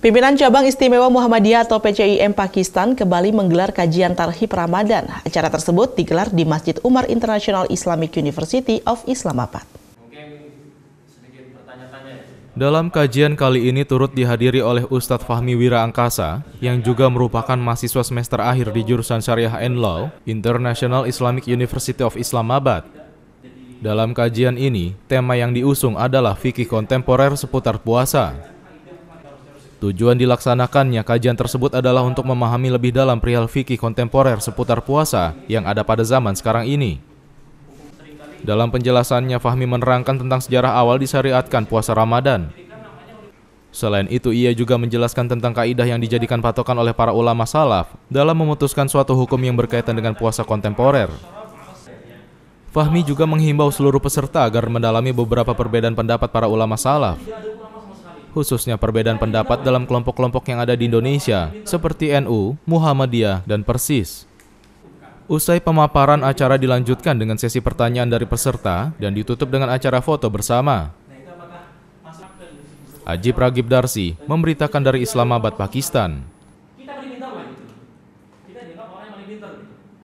Pimpinan Cabang Istimewa Muhammadiyah atau PCIM Pakistan kembali menggelar kajian Tarhib Ramadan. Acara tersebut digelar di Masjid Umar International Islamic University of Islamabad. Dalam kajian kali ini turut dihadiri oleh Ustadz Fahmi Wira Angkasa, yang juga merupakan mahasiswa semester akhir di jurusan Syariah and Law, International Islamic University of Islamabad. Dalam kajian ini, tema yang diusung adalah fikih kontemporer seputar puasa. Tujuan dilaksanakannya kajian tersebut adalah untuk memahami lebih dalam perihal fikih kontemporer seputar puasa yang ada pada zaman sekarang ini. Dalam penjelasannya, Fahmi menerangkan tentang sejarah awal disyariatkan puasa Ramadan. Selain itu, ia juga menjelaskan tentang kaidah yang dijadikan patokan oleh para ulama salaf dalam memutuskan suatu hukum yang berkaitan dengan puasa kontemporer. Fahmi juga menghimbau seluruh peserta agar mendalami beberapa perbedaan pendapat para ulama salaf khususnya perbedaan pendapat dalam kelompok-kelompok yang ada di Indonesia, seperti NU, Muhammadiyah, dan Persis. Usai pemaparan acara dilanjutkan dengan sesi pertanyaan dari peserta dan ditutup dengan acara foto bersama. Ajib Ragib Darsi memberitakan dari Islamabad, Pakistan.